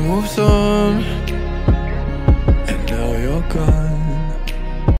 moves on. And now you're gone.